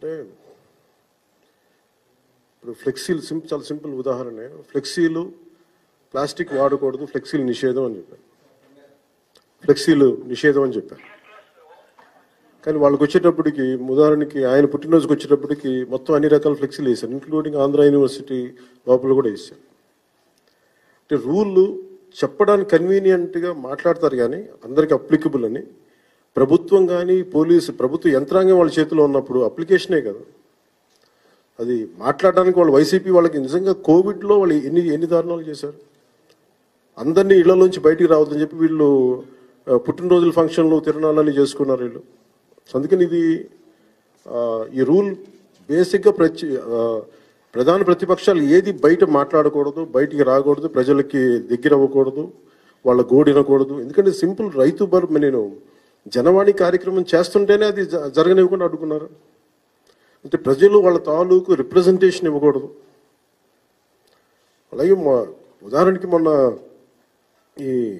అంటే ఇప్పుడు ఫ్లెక్సీలు సింపుల్ చాలా సింపుల్ ఉదాహరణ. ఫ్లెక్సీలు ప్లాస్టిక్ వాడకూడదు ఫ్లెక్సీలు నిషేధం అని చెప్పారు. ఫ్లెక్సీలు నిషేధం అని చెప్పారు. కానీ వాళ్ళకి వచ్చేటప్పటికి ఉదాహరణకి ఆయన పుట్టినరోజుకి వచ్చేటప్పటికి మొత్తం అన్ని రకాల ఫ్లెక్సీలు వేశారు ఇంక్లూడింగ్ ఆంధ్ర యూనివర్సిటీ లోపల కూడా వేశారు. అంటే రూళ్ళు చెప్పడానికి కన్వీనియంట్గా మాట్లాడతారు కానీ అందరికీ అప్లికబుల్ అని ప్రభుత్వం కానీ పోలీసు ప్రభుత్వ యంత్రాంగం వాళ్ళ చేతిలో ఉన్నప్పుడు అప్లికేషనే కదా. అది మాట్లాడడానికి వాళ్ళు వైసీపీ వాళ్ళకి నిజంగా కోవిడ్లో వాళ్ళు ఎన్ని ఎన్ని దారుణాలు చేశారు? అందరినీ ఇళ్ళలోంచి బయటికి రావద్దని చెప్పి వీళ్ళు పుట్టినరోజుల ఫంక్షన్లు తిరణాలని చేసుకున్నారు వీళ్ళు. అందుకని ఇది ఈ రూల్ బేసిక్గా ప్రతి ప్రధాన ప్రతిపక్షాలు ఏది బయట మాట్లాడకూడదు బయటికి రాకూడదు ప్రజలకి దగ్గర అవ్వకూడదు వాళ్ళ గోడినకూడదు. ఎందుకంటే సింపుల్ రైతు బర్ నేను జనవాణి కార్యక్రమం చేస్తుంటేనే అది జ- జరగనివ్వకుండా అడ్డుకున్నారు. అంటే ప్రజలు వాళ్ళ తాలూకు రిప్రజెంటేషన్ ఇవ్వకూడదు. అలాగే మా- ఉదాహరణకి మొన్న ఈ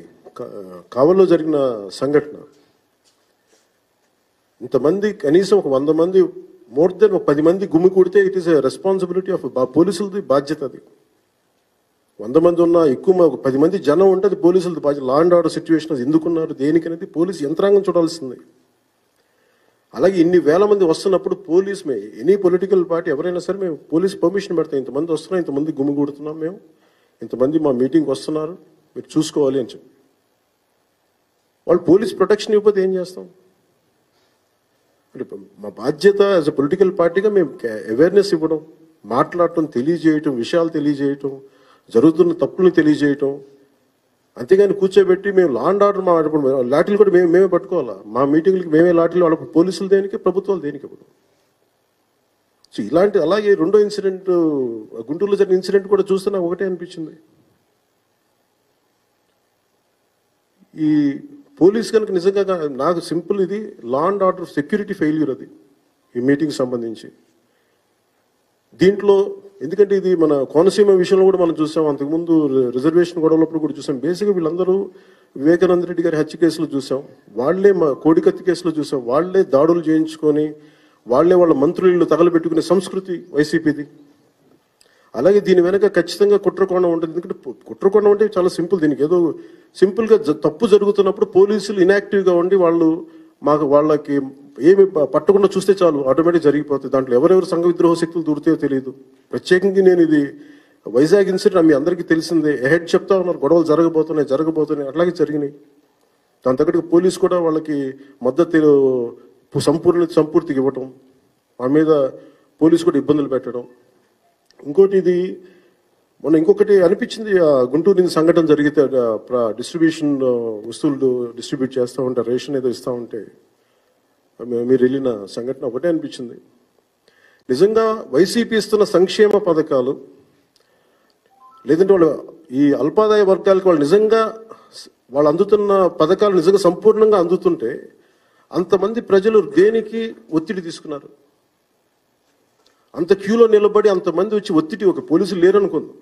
కావల్లో జరిగిన సంఘటన. ఇంతమంది కనీసం ఒక వంద మంది మోర్ దెన్ ఒక పది మంది గుమ్మి కొడితే ఇట్ ఈస్ రెస్పాన్సిబిలిటీ ఆఫ్ పోలీసులది బాధ్యత అది. వంద మంది ఉన్నా ఎక్కువ ఒక పది మంది జనం ఉంటే అది పోలీసులది బాధ్యత లా అండ్ ఆర్డర్ సిచ్యువేషన్ ఎందుకున్నారు దేనికనేది పోలీసు యంత్రాంగం చూడాల్సింది. అలాగే ఇన్ని వేల మంది వస్తున్నప్పుడు police may any political party ఎవరైనా సరే మేము పోలీస్ పర్మిషన్ పెడతాం. ఇంతమంది వస్తున్నాం ఇంతమంది గుమిగూడుతున్నాం మేము. ఇంతమంది మా మీటింగ్కి వస్తున్నారు మీరు చూసుకోవాలి అని చెప్పి. వాళ్ళు పోలీస్ ప్రొటెక్షన్ ఇవ్వకపోతే ఏం చేస్తాం? అంటే మా బాధ్యత యాజ్ అ పొలిటికల్ పార్టీగా మేము అవేర్నెస్ ఇవ్వడం మాట్లాడటం తెలియజేయటం విషయాలు తెలియజేయటం జరుగుతున్న తప్పులను తెలియజేయటం. అంతేగాని కూర్చోబెట్టి మేము లా అండ్ ఆర్డర్ మా ఇప్పుడు లాఠీలు కూడా మేము మేమే పట్టుకోవాలా? మా మీటింగ్లకి మేమే లాఠీలు వాళ్ళకి పోలీసులు దేనికి ప్రభుత్వాలు దేనికి ఇప్పుడు? సో ఇలాంటి అలాగే రెండో ఇన్సిడెంట్ గుంటూరులో జరిగిన ఇన్సిడెంట్ కూడా చూస్తే నాకు ఒకటే అనిపించింది. ఈ పోలీస్ కనుక నిజంగా నాకు సింపుల్ ఇది law and order security failure అది ఈ మీటింగ్ సంబంధించి. దీంట్లో ఎందుకంటే ఇది మన కోనసీమ విషయంలో కూడా మనం చూసాం. అంతకుముందు రిజర్వేషన్ గొడవలప్పుడు కూడా చూసాం. బేసిక్గా వీళ్ళందరూ వివేకానంద రెడ్డి గారి హత్య కేసులో చూసాం. వాళ్ళే మా కోడికత్తి కేసులో చూసాం. వాళ్ళే దాడులు చేయించుకొని వాళ్ళే వాళ్ళ మంత్రులు తగలబెట్టుకునే సంస్కృతి వైసీపీది. అలాగే దీని వెనక ఖచ్చితంగా కుట్రకోణం ఉంటుంది. ఎందుకంటే కుట్రకోణం అంటే చాలా సింపుల్ దీనికి. ఏదో సింపుల్గా తప్పు జరుగుతున్నప్పుడు పోలీసులు ఇనాక్టివ్గా ఉండి వాళ్ళు మాకు వాళ్ళకి ఏమి పట్టకుండా చూస్తే చాలు ఆటోమేటిక్ జరిగిపోతుంది. దాంట్లో ఎవరెవరు సంఘ విద్రోహ శక్తులు దూరుతాయో తెలియదు ప్రత్యేకంగా నేను ఇది వైజాగ్ ఇన్సిడెంట్ మీ అందరికీ తెలిసిందే. హెడ్ చెప్తా ఉన్నారు గొడవలు జరగబోతున్నాయి జరగబోతున్నాయి అట్లాగే జరిగినాయి. దాని తగ్గట్టు పోలీసు కూడా వాళ్ళకి మద్దతు సంపూర్ణ సంపూర్తికి ఇవ్వటం వాళ్ళ మీద పోలీసు కూడా ఇబ్బందులు పెట్టడం. ఇంకోటి ఇది మొన్న ఇంకొకటి అనిపించింది ఆ గుంటూరు నుంచి సంఘటన జరిగితే డిస్ట్రిబ్యూషన్ వస్తువులు డిస్ట్రిబ్యూట్ చేస్తూ ఉంటే రేషన్ ఏదో ఇస్తూ ఉంటే మీరు వెళ్ళిన సంఘటన ఒకటే అనిపించింది. నిజంగా వైసీపీ ఇస్తున్న సంక్షేమ పథకాలు లేదంటే వాళ్ళు ఈ అల్పాదాయ వర్గాలకు వాళ్ళు నిజంగా వాళ్ళు అందుతున్న పథకాలు నిజంగా సంపూర్ణంగా అందుతుంటే అంతమంది ప్రజలు దేనికి ఒత్తిడి తీసుకున్నారు? అంత క్యూలో నిలబడి అంతమంది వచ్చి ఒత్తిడి ఒక పోలీసులు లేరనుకుందాం.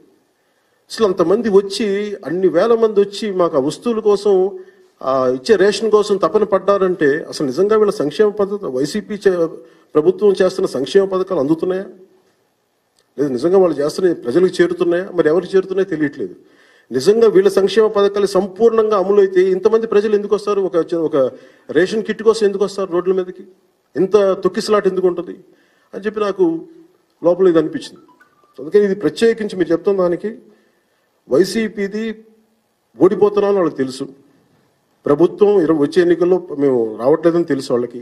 అసలు అంతమంది వచ్చి అన్ని వేల మంది వచ్చి మాకు ఆ వస్తువుల కోసం ఆ ఇచ్చే రేషన్ కోసం తపన పడ్డారంటే అసలు నిజంగా వీళ్ళ సంక్షేమ పథకం వైసీపీ చే- ప్రభుత్వం చేస్తున్న సంక్షేమ పథకాలు అందుతున్నాయా? లేదు నిజంగా వాళ్ళు చేస్తున్న ప్రజలకు చేరుతున్నాయా? మరి ఎవరికి చేరుతున్నాయో తెలియట్లేదు. నిజంగా వీళ్ళ సంక్షేమ పథకాలు సంపూర్ణంగా అమలు అయితే ఇంతమంది ప్రజలు ఎందుకు వస్తారు? ఒక ఒక రేషన్ కిట్ కోసం ఎందుకు వస్తారు రోడ్ల మీదకి? ఇంత తొక్కిసలాట ఎందుకు ఉంటుంది? అని చెప్పి నాకు లోపల ఇది అనిపించింది. అందుకని ఇది ప్రత్యేకించి మీరు చెప్తున్న దానికి వైసీపీది ఓడిపోతున్నామని వాళ్ళకి తెలుసు. ప్రభుత్వం ఇరవై వచ్చే ఎన్నికల్లో మేము రావట్లేదని తెలుసు వాళ్ళకి.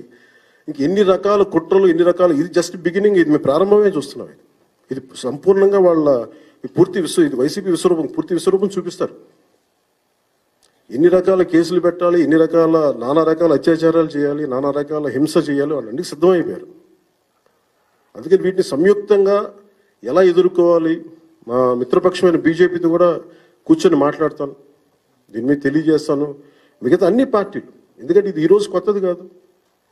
ఇంక ఎన్ని రకాల కుట్రలు ఎన్ని రకాల ఇది జస్ట్ బిగినింగ్ ఇది మేము ప్రారంభమే చూస్తున్నాం ఇది. ఇది సంపూర్ణంగా వాళ్ళ ఈ పూర్తి విశ్వ ఇది వైసీపీ విశ్వరూపం పూర్తి విశ్వరూపం చూపిస్తారు. ఎన్ని రకాల కేసులు పెట్టాలి ఎన్ని రకాల నానా రకాల అత్యాచారాలు చేయాలి నానా రకాల హింస చేయాలి వాళ్ళు సిద్ధమైపోయారు. అందుకని వీటిని సంయుక్తంగా ఎలా ఎదుర్కోవాలి? మా మిత్రపక్షమైన బీజేపీతో కూడా కూర్చొని మాట్లాడతాను. దీని మీద తెలియజేస్తాను. మిగతా అన్ని పార్టీలు. ఎందుకంటే ఇది ఈరోజు కొత్తది కాదు.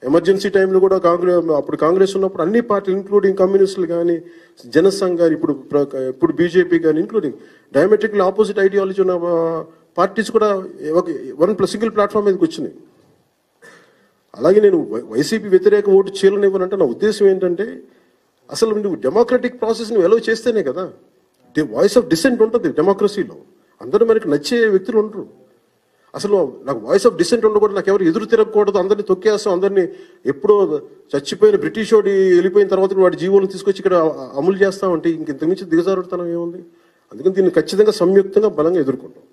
ఎమర్జెన్సీ టైంలో కూడా కాంగ్రెస్ అప్పుడు కాంగ్రెస్ ఉన్నప్పుడు అన్ని పార్టీలు ఇంక్లూడింగ్ కమ్యూనిస్టులు కానీ జనసంఘ్ కానీ ఇప్పుడు ప్ర- ఇప్పుడు బీజేపీ కానీ ఇంక్లూడింగ్ డయామెట్రికల్ ఆపోజిట్ ఐడియాలజీ ఉన్న పార్టీస్ కూడా ఒక వన్ ప్లస్ సింగిల్ ప్లాట్ఫామ్ మీదకి వచ్చినాయి. అలాగే నేను వై- వైసీపీ వ్యతిరేక ఓటు చీలనివ్వనంటే నా ఉద్దేశం ఏంటంటే అసలు నువ్వు డెమోక్రటిక్ ప్రాసెస్ నువ్వు ఎలా చేస్తేనే కదా. వాయిస్ ఆఫ్ డిసెంట్ ఉంటుంది డెమోక్రసీలో అందరూ మనకి నచ్చే వ్యక్తులు ఉండరు. అసలు నాకు వాయిస్ ఆఫ్ డిసెంట్ ఉండకూడదు నాకు ఎవరు ఎదురు తిరగకూడదు అందరినీ తొక్కేస్తాం అందరినీ ఎప్పుడో చచ్చిపోయిన బ్రిటిష్ వాడి వెళ్ళిపోయిన తర్వాత వాడి జీవులను తీసుకొచ్చి ఇక్కడ అమలు చేస్తామంటే ఇంక ఇంతకుమించి దిగజారుడుతనం ఏముంది? అందుకని దీన్ని ఖచ్చితంగా సంయుక్తంగా బలంగా ఎదుర్కొంటాం.